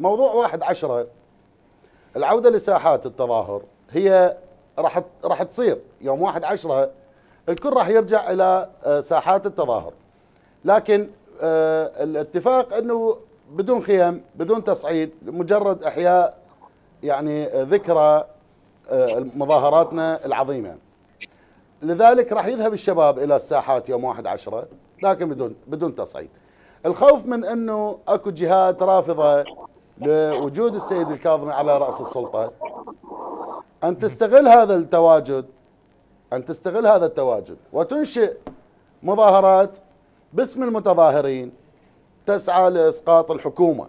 موضوع واحد عشرة. العودة لساحات التظاهر هي راح راح تصير يوم واحد عشرة. الكل راح يرجع إلى آه، ساحات التظاهر. لكن آه، الاتفاق أنه بدون خيم بدون تصعيد مجرد إحياء يعني ذكرى آه، مظاهراتنا العظيمة. لذلك راح يذهب الشباب إلى الساحات يوم واحد عشرة لكن بدون بدون تصعيد. الخوف من أنه أكو جهات رافضة لوجود السيد الكاظمي على رأس السلطة. أن تستغل هذا التواجد أن تستغل هذا التواجد وتنشئ مظاهرات باسم المتظاهرين تسعى لإسقاط الحكومة.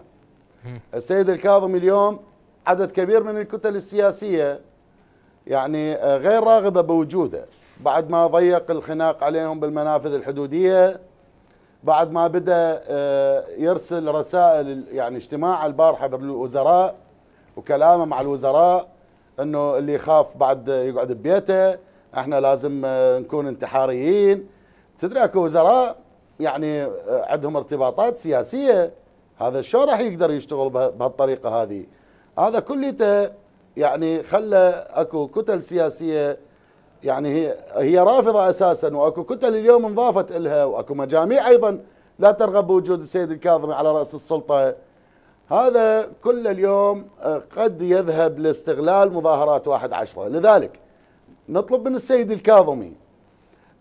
السيد الكاظمي اليوم عدد كبير من الكتل السياسية يعني غير راغبة بوجوده بعد ما ضيق الخناق عليهم بالمنافذ الحدودية بعد ما بدأ آه، يرسل رسائل يعني اجتماع البارحة بالوزراء وكلامه مع الوزراء إنه اللي يخاف بعد يقعد ببيته إحنا لازم آه، نكون انتحاريين. تدري أكو وزراء يعني آه، عندهم ارتباطات سياسية. هذا شو راح يقدر يشتغل بهالطريقة هذه؟ هذا كليته يعني خلى أكو كتل سياسية يعني هي هي رافضة أساسا وأكو كتل اليوم انضافت لها وأكو مجاميع أيضا لا ترغب بوجود السيد الكاظمي على رأس السلطة. هذا كل اليوم آه، قد يذهب لاستغلال مظاهرات واحد عشرة. لذلك نطلب من السيد الكاظمي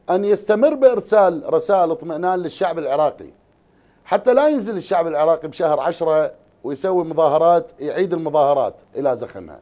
أن يستمر بإرسال رسائل اطمئنان للشعب العراقي. حتى لا ينزل الشعب العراقي بشهر عشرة ويسوي مظاهرات يعيد المظاهرات إلى زخمها.